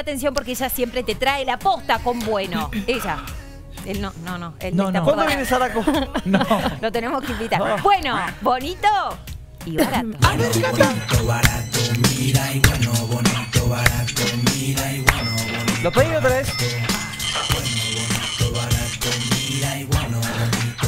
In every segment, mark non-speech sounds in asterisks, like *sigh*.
presta atención porque ella siempre te trae la posta con bueno. *clears throat* Ella. Él no, no, no. Él No, está no. ¿Cuándo la- viene Saraco? No. Lo tenemos que invitar. Bueno, bonito y barato. ¿Lo pedí otra vez?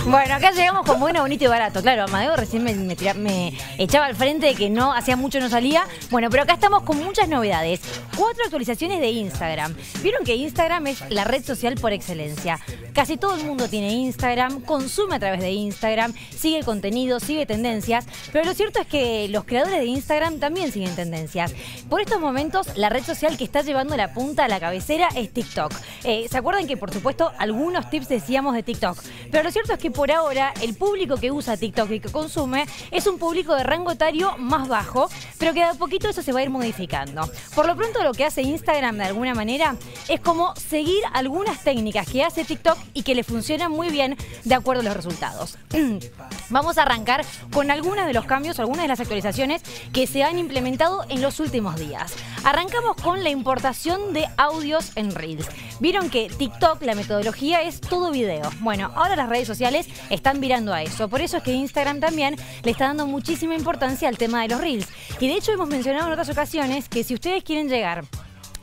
Bueno, acá llegamos con bueno, bonito y barato. Claro, Amadeo recién me, echaba al frente de que no, hacía mucho no salía. Bueno, pero acá estamos con muchas novedades. Cuatro actualizaciones de Instagram. Vieron que Instagram es la red social por excelencia. Casi todo el mundo tiene Instagram, consume a través de Instagram, sigue contenido, sigue tendencias. Pero lo cierto es que los creadores de Instagram también siguen tendencias. Por estos momentos, la red social que está llevando la punta a la cabecera es TikTok. Eh, ¿Se acuerdan que, por supuesto, algunos tips decíamos de TikTok? Pero lo cierto es que por ahora el público que usa TikTok y que consume es un público de rango etario más bajo, pero que de a poquito eso se va a ir modificando. Por lo pronto lo que hace Instagram de alguna manera es como seguir algunas técnicas que hace TikTok y que le funcionan muy bien de acuerdo a los resultados. *clears throat* Vamos a arrancar con algunos de los cambios, algunas de las actualizaciones que se han implementado en los últimos días. Arrancamos con la importación de audios en Reels. Vieron que TikTok, la metodología es todo video. Bueno, ahora las redes sociales están virando a eso. Por eso es que Instagram también le está dando muchísima importancia al tema de los Reels. Y de hecho hemos mencionado en otras ocasiones que si ustedes quieren llegar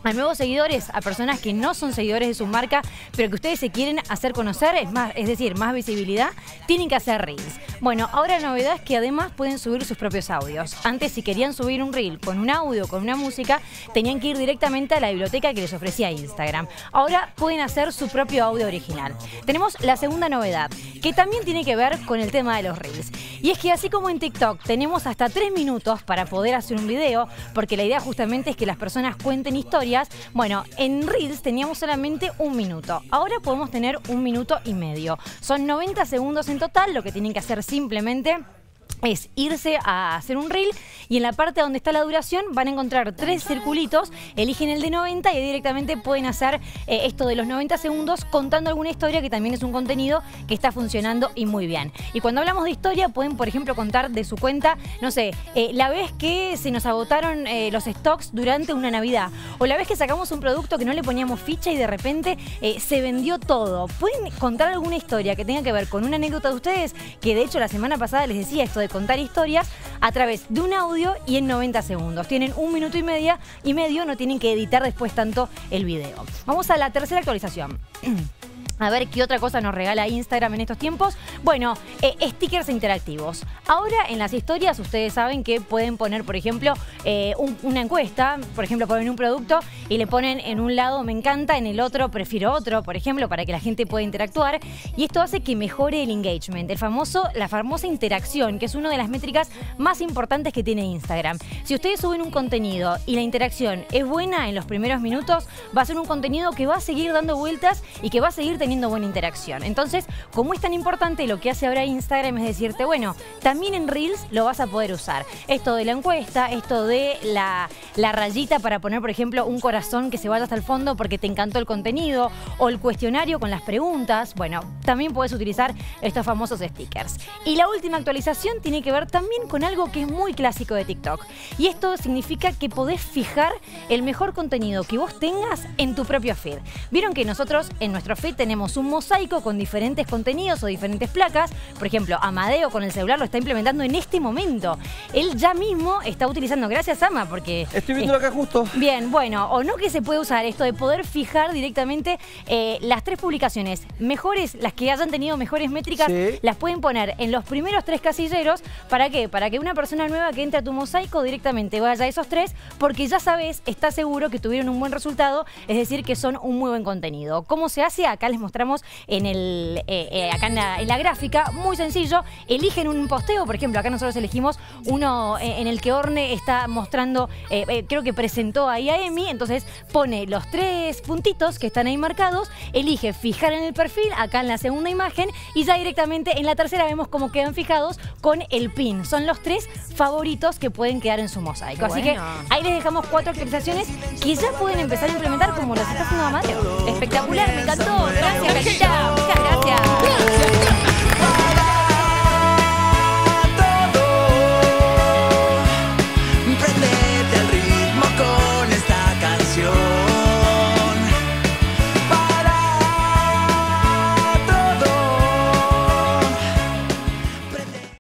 a nuevos seguidores, a personas que no son seguidores de su marca, pero que ustedes se quieren hacer conocer, es, más, es decir, más visibilidad, tienen que hacer reels. Bueno, ahora la novedad es que además pueden subir sus propios audios. Antes, si querían subir un reel con un audio, con una música, tenían que ir directamente a la biblioteca que les ofrecía Instagram. Ahora pueden hacer su propio audio original. Tenemos la segunda novedad, que también tiene que ver con el tema de los reels. Y es que así como en TikTok tenemos hasta tres minutos para poder hacer un video, porque la idea justamente es que las personas cuenten historias, bueno, en Reels teníamos solamente un minuto. Ahora podemos tener un minuto y medio. Son 90 segundos en total, lo que tienen que hacer simplemente es irse a hacer un reel y en la parte donde está la duración van a encontrar tres circulitos, eligen el de 90 y directamente pueden hacer eh, esto de los 90 segundos contando alguna historia que también es un contenido que está funcionando y muy bien. Y cuando hablamos de historia pueden por ejemplo contar de su cuenta, no sé, eh, la vez que se nos agotaron eh, los stocks durante una Navidad o la vez que sacamos un producto que no le poníamos ficha y de repente se vendió todo. ¿Pueden contar alguna historia que tenga que ver con una anécdota de ustedes? Que de hecho la semana pasada les decía esto de contar historias a través de un audio y en 90 segundos. Tienen un minuto y media y medio, no tienen que editar después tanto el video. Vamos a la tercera actualización. *clears throat* A ver qué otra cosa nos regala Instagram en estos tiempos. Bueno, eh, stickers interactivos. Ahora en las historias ustedes saben que pueden poner, por ejemplo, eh, un- una encuesta. Por ejemplo, ponen un producto y le ponen en un lado me encanta, en el otro prefiero otro, por ejemplo, para que la gente pueda interactuar. Y esto hace que mejore el engagement, el famoso, la famosa interacción, que es una de las métricas más importantes que tiene Instagram. Si ustedes suben un contenido y la interacción es buena en los primeros minutos, va a ser un contenido que va a seguir dando vueltas y que va a seguir teniendo buena interacción. Entonces, como es tan importante, lo que hace ahora Instagram es decirte, bueno, también en Reels lo vas a poder usar. Esto de la encuesta, esto de la, la rayita para poner, por ejemplo, un corazón que se vaya hasta el fondo porque te encantó el contenido, o el cuestionario con las preguntas. Bueno, también puedes utilizar estos famosos stickers. Y la última actualización tiene que ver también con algo que es muy clásico de TikTok. Y esto significa que podés fijar el mejor contenido que vos tengas en tu propio feed. Vieron que nosotros en nuestro feed tenemos un mosaico con diferentes contenidos o diferentes placas. Por ejemplo, Amadeo con el celular lo está implementando en este momento. Él ya mismo está utilizando, gracias Ama, porque... Estoy viendo acá justo. Bien, bueno, o no que se puede usar esto de poder fijar directamente eh, las tres publicaciones mejores, las que hayan tenido mejores métricas, Sí. las pueden poner en los primeros tres casilleros. ¿Para qué? Para que una persona nueva que entre a tu mosaico directamente vaya a esos tres, porque ya sabes, está seguro que tuvieron un buen resultado, es decir, que son un muy buen contenido. ¿Cómo se hace? Acá les mostramos en el eh, eh, acá en la, en la gráfica, muy sencillo. Eligen un posteo, por ejemplo, acá nosotros elegimos uno eh, en el que Orne está mostrando, creo que presentó ahí a Emi, entonces pone los tres puntitos que están ahí marcados, elige fijar en el perfil, acá en la segunda imagen, y ya directamente en la tercera vemos cómo quedan fijados con el pin. Son los tres favoritos que pueden quedar en su mosaico. Así que ahí les dejamos cuatro actualizaciones que ya pueden empezar a implementar como las está haciendo Amadeo. Espectacular, me encantó. Gracias, Carita. Muchas gracias.